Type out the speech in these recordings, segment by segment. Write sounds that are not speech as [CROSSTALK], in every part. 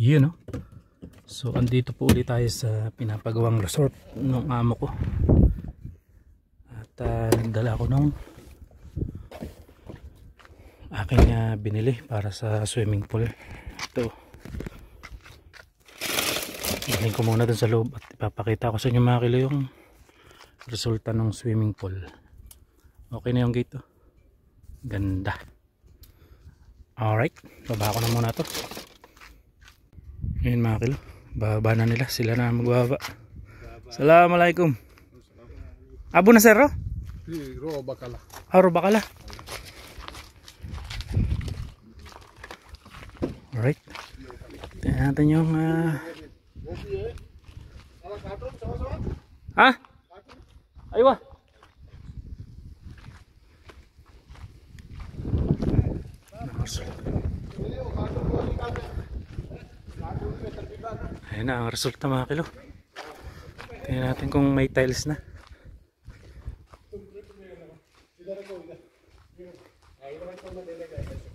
Yun no. So andito po ulit tayo sa pinapagawang resort ng amo ko. At uh, nagdala ko nung aking uh, binili para sa swimming pool. Ito. Galing ko muna dun sa loob at ipapakita ko sa inyo mga kilo yung resulta ng swimming pool. Okay na yung gate to. Ganda. Alright, baba ko na muna to. Ngayon mga kilo, bababa na nila. Sila na magbaba. Assalamualaikum. Abo na sir, ro? Ro Bakala. Aro bakala. Alright. Tingnan natin yung uh... Ha? Aywa. Ayan na ang resulta mga kilo. Tingnan natin kung may tiles na.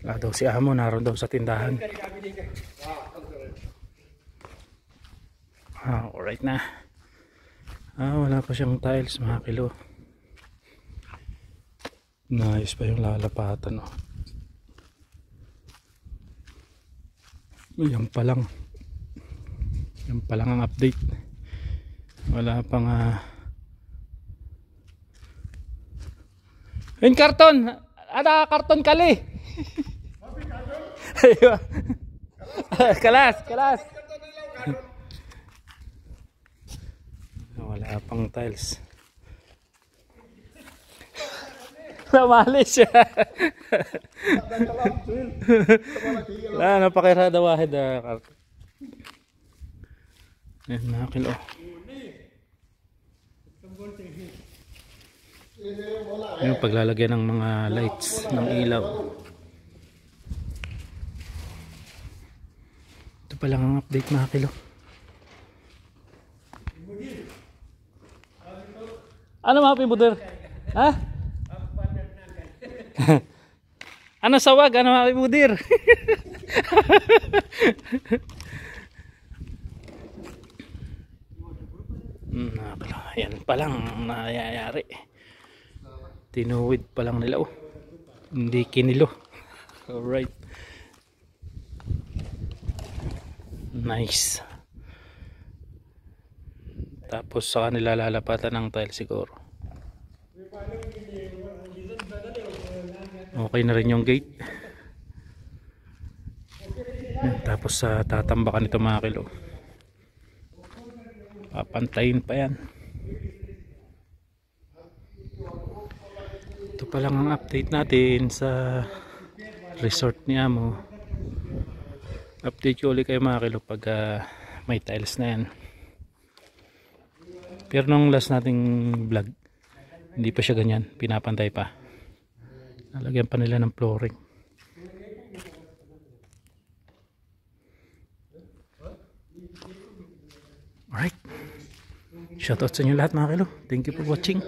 Wala daw si Amo, naroon daw sa tindahan. Ah, alright na. Ah, wala pa siyang tiles mga kilo. Nice pa yung lalapatan. Oh. Yan pa lang. Yan pa lang ang update. Wala pang uh... Yung karton! Ada karton kali! [LAUGHS] Aywa. [LAUGHS] kalas, kalas. Wala pang tiles. [LAUGHS] Namali siya. Wala, napakirada wahid na karton. Ayan, mga kilo. Yung paglalagyan ng mga lights ng ilaw. Ito pa lang ang update mga kilo. Ano mga pibuder? Ha? [LAUGHS] ano sawag? Ano mga pibuder? [LAUGHS] Hmm, Ayan pa lang ang nangyayari. Tinuwid pa lang nila oh. Hindi kinilo. [LAUGHS] Alright. Nice. Tapos sa kanila lalapatan ng tile siguro. Okay na rin yung gate. Tapos sa uh, tatambakan ito mga kilo papantayin pa yan pa lang ang update natin sa resort ni Amo update ko ulit kayo mga kilo pag uh, may tiles na yan pero nung last nating vlog hindi pa siya ganyan pinapantay pa nalagyan pa nila ng flooring Alright. Shoutout sa inyo lahat mga kilo. Thank you for watching.